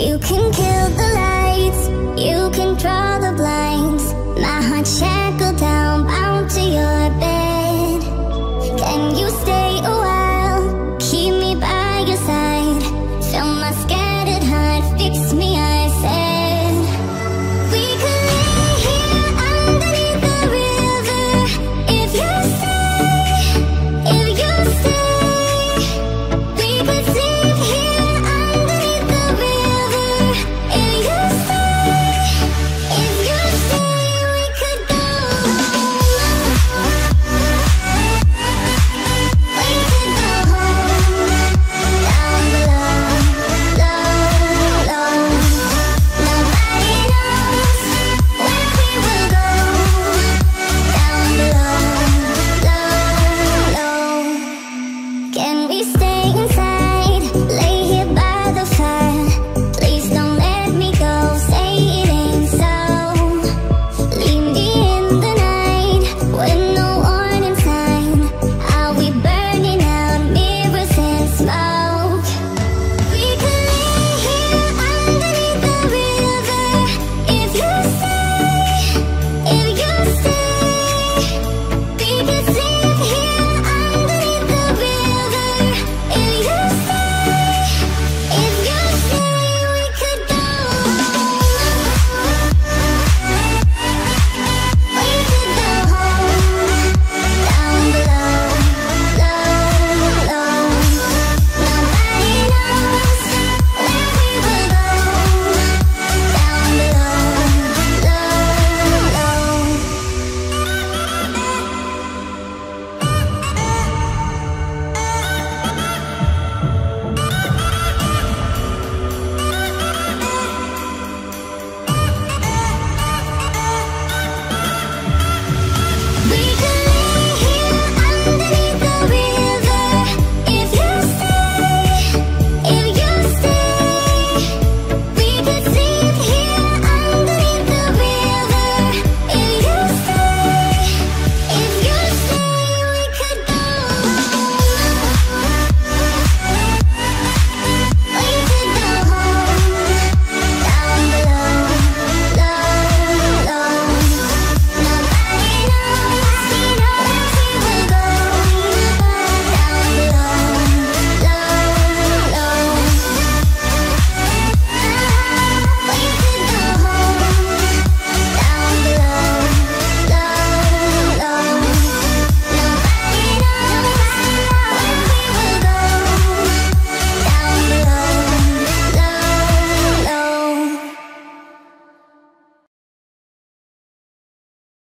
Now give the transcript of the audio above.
You can kill the lights, you can draw the blinds. My heart shatters.